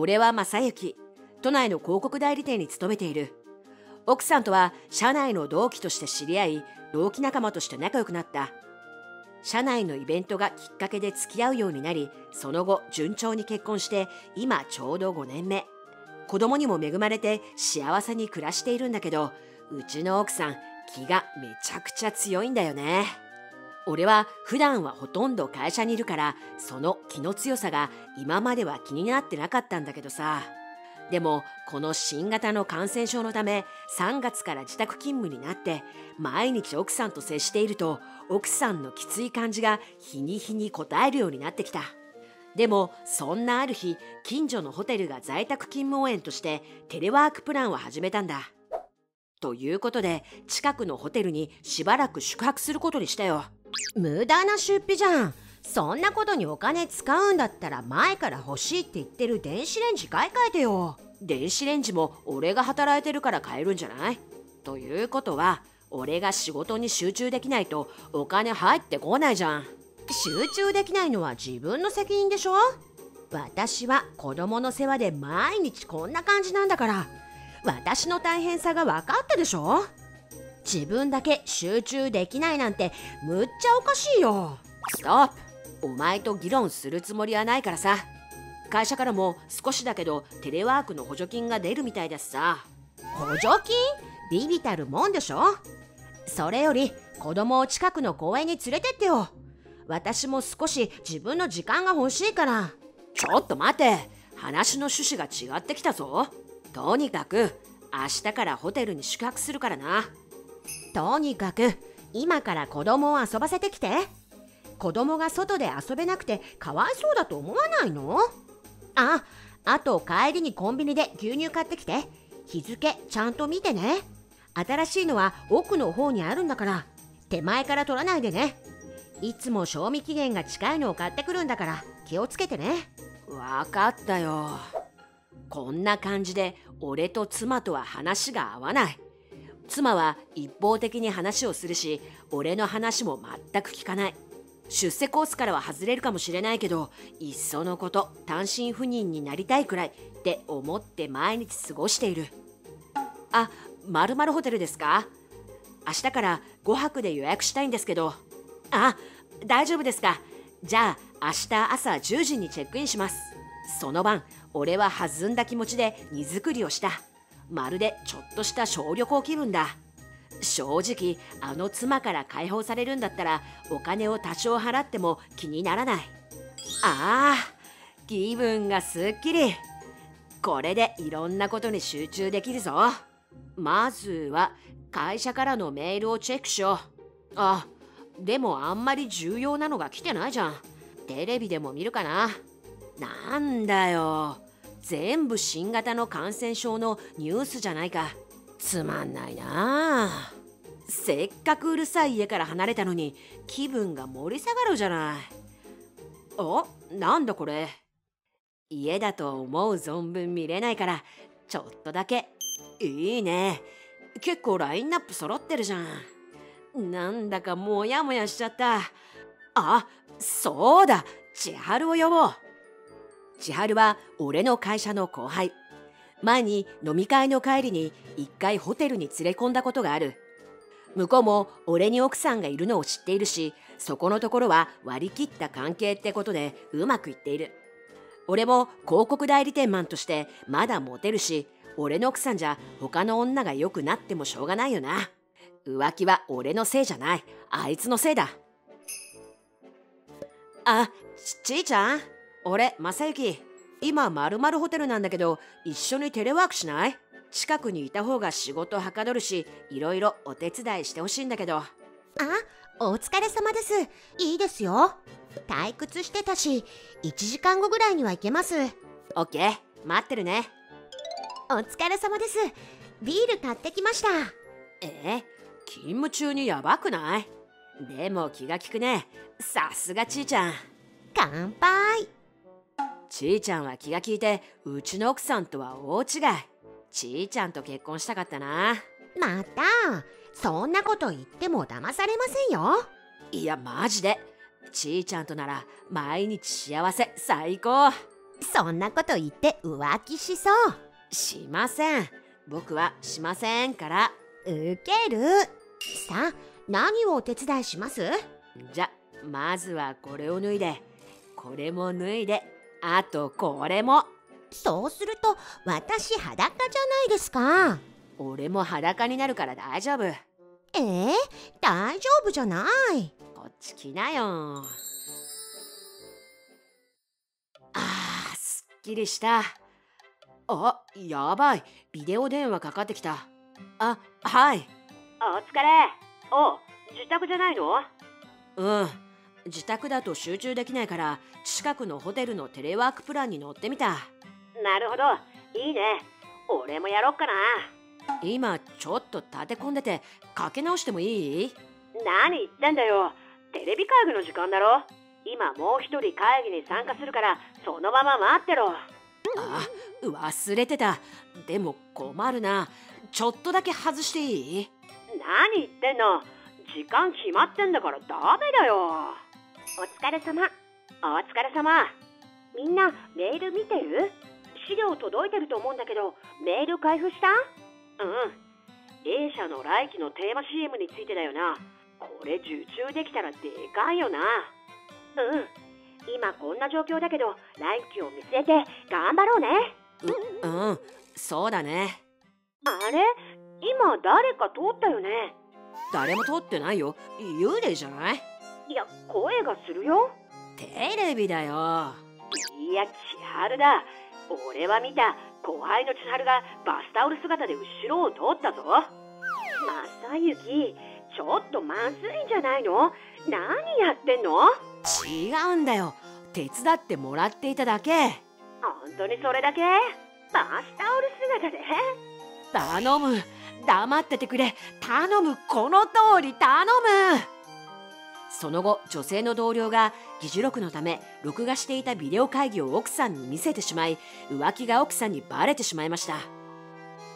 俺は正幸都内の広告代理店に勤めている。奥さんとは社内の同期として知り合い同期仲間として仲良くなった。社内のイベントがきっかけで付き合うようになりその後順調に結婚して今ちょうど5年目。子供にも恵まれて幸せに暮らしているんだけどうちの奥さん気がめちゃくちゃ強いんだよね。俺は普段はほとんど会社にいるからその気の強さが今までは気になってなかったんだけどさ。でもこの新型の感染症のため3月から自宅勤務になって毎日奥さんと接していると奥さんのきつい感じが日に日に応えるようになってきた。でもそんなある日近所のホテルが在宅勤務応援としてテレワークプランを始めたんだ。ということで近くのホテルにしばらく宿泊することにしたよ。無駄な出費じゃん。そんなことにお金使うんだったら前から欲しいって言ってる電子レンジ買い替えてよ。電子レンジも俺が働いてるから買えるんじゃない？ということは俺が仕事に集中できないとお金入ってこないじゃん。集中できないのは自分の責任でしょ？私は子供の世話で毎日こんな感じなんだから。私の大変さが分かったでしょ？自分だけ集中できないなんてむっちゃおかしいよ。ストップお前と議論するつもりはないからさ。会社からも少しだけどテレワークの補助金が出るみたいだしさ。補助金？ビビたるもんでしょ？それより子供を近くの公園に連れてってよ。私も少し自分の時間が欲しいから。ちょっと待て。話の趣旨が違ってきたぞ。とにかく明日からホテルに宿泊するからなとにかく今から子供を遊ばせてきて。子供が外で遊べなくてかわいそうだと思わないの？ああと帰りにコンビニで牛乳買ってきて。日付ちゃんと見てね。新しいのは奥の方にあるんだから。手前から取らないでね。いつも賞味期限が近いのを買ってくるんだから。気をつけてね。わかったよ。こんな感じで俺と妻とは話が合わない。妻は一方的に話をするし俺の話も全く聞かない。出世コースからは外れるかもしれないけどいっそのこと単身赴任になりたいくらいって思って毎日過ごしている。あまるまるホテルですか？明日から5泊で予約したいんですけど。あ大丈夫ですか？じゃあ明日朝10時にチェックインします。その晩俺は弾んだ気持ちで荷造りをした。まるでちょっとした小旅行気分だ。正直あの妻から解放されるんだったらお金を多少払っても気にならない。ああ気分がすっきり。これでいろんなことに集中できるぞ。まずは会社からのメールをチェックしよう。あでもあんまり重要なのが来てないじゃん。テレビでも見るかな。なんだよ。全部新型の感染症のニュースじゃないか。つまんないな。せっかくうるさい家から離れたのに気分が盛り下がるじゃない。おなんだこれ。家だと思う存分見れないからちょっとだけいいね。結構ラインナップ揃ってるじゃん。なんだかモヤモヤしちゃった。あそうだ。千春を呼ぼう。千春は俺の会社の後輩。前に飲み会の帰りに一回ホテルに連れ込んだことがある。向こうも俺に奥さんがいるのを知っているしそこのところは割り切った関係ってことでうまくいっている。俺も広告代理店マンとしてまだモテるし俺の奥さんじゃ他の女が良くなってもしょうがないよな。浮気は俺のせいじゃない。あいつのせいだ。あちちいちゃん。俺正幸。今まるまるホテルなんだけど一緒にテレワークしない？近くにいた方が仕事はかどるしいろいろお手伝いしてほしいんだけど。あお疲れ様です。いいですよ。退屈してたし1時間後ぐらいには行けます。オッケー。待ってるね。お疲れ様です。ビール買ってきました。え？勤務中にやばくない？でも気が利くね。さすがちーちゃん。乾杯ちーちゃんは気が利いてうちの奥さんとは大違い。ちーちゃんと結婚したかったな。またそんなこと言っても騙されませんよ。いやマジで。ちーちゃんとなら毎日幸せ最高。そんなこと言って浮気しそう。しません。僕はしませんから。ウケる。さあ何をお手伝いします？じゃまずはこれを脱いでこれも脱いであとこれも。そうすると私裸じゃないですか。俺も裸になるから大丈夫。えー、大丈夫じゃない。こっち来なよ。あーすっきりした。あやばい。ビデオ電話かかってきた。あはい。お疲れ。お自宅じゃないの？うん自宅だと集中できないから近くのホテルのテレワークプランに乗ってみた。なるほど。いいね。俺もやろっかな。今ちょっと立て込んでてかけ直してもいい？何言ってんだよ。テレビ会議の時間だろ。今もう一人会議に参加するからそのまま待ってろ。あ忘れてた。でも困るな。ちょっとだけ外していい？何言ってんの。時間決まってんだからダメだよお疲れ様。お疲れ様。みんなメール見てる？資料届いてると思うんだけどメール開封した？うん。A 社の来期のテーマ CM についてだよな。これ受注できたらでかいよな。うん。今こんな状況だけど来期を見据えて頑張ろうね。ううん。そうだね。あれ？今誰か通ったよね？誰も通ってないよ。幽霊じゃない？いや声がするよ。テレビだよ。いや千春だ。俺は見た後輩の千春がバスタオル姿で後ろを通ったぞ。正幸ちょっとまずいんじゃないの？何やってんの？違うんだよ。手伝ってもらっていただけ。本当にそれだけ？バスタオル姿で？頼む。黙っててくれ。頼む。この通り頼むその後女性の同僚が議事録のため録画していたビデオ会議を奥さんに見せてしまい浮気が奥さんにバレてしまいました。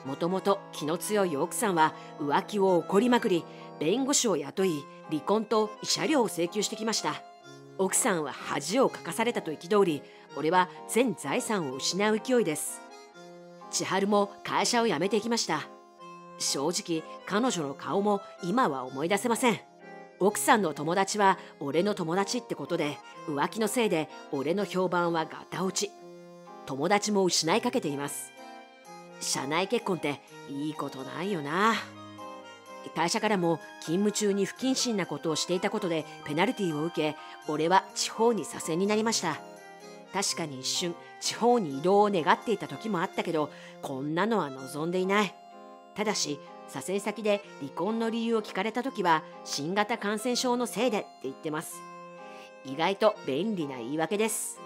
もともと気の強い奥さんは浮気を怒りまくり弁護士を雇い離婚と慰謝料を請求してきました。奥さんは恥をかかされたと憤り俺は全財産を失う勢いです。千春も会社を辞めていきました。正直彼女の顔も今は思い出せません。奥さんの友達は俺の友達ってことで浮気のせいで俺の評判はガタ落ち。友達も失いかけています。社内結婚っていいことないよな。会社からも勤務中に不謹慎なことをしていたことでペナルティを受け俺は地方に左遷になりました。確かに一瞬地方に移動を願っていた時もあったけどこんなのは望んでいない。ただし左遷先で離婚の理由を聞かれた時は新型感染症のせいでって言ってます。意外と便利な言い訳です。